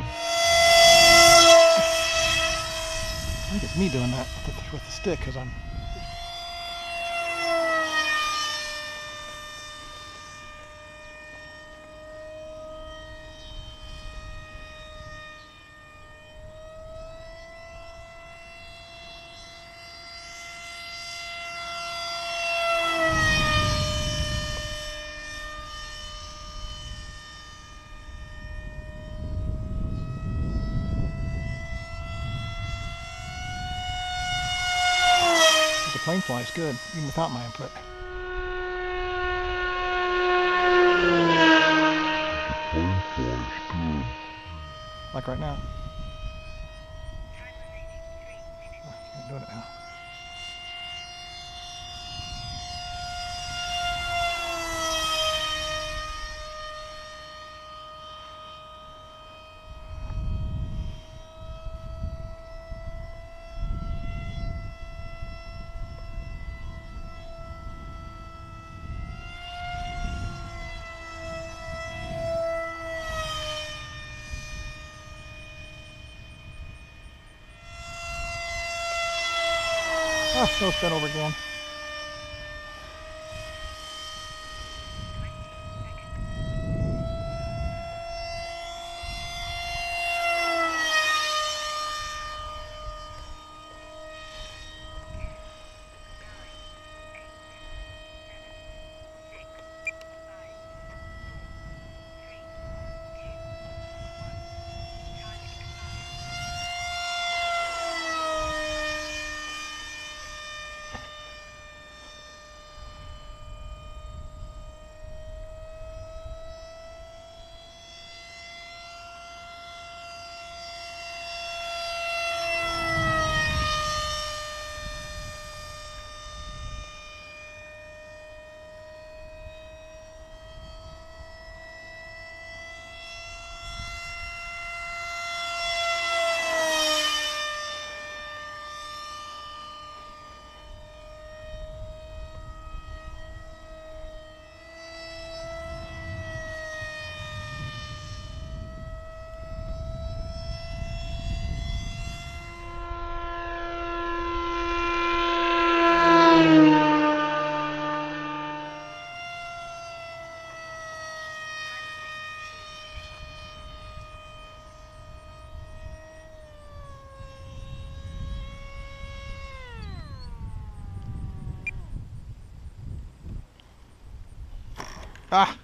I think it's me doing that with the, with the stick because I'm The plane flies good, even without my input. Plane flies good. Like right now. I'm doing it now. Ah, oh, no, it's bent over again. Ah,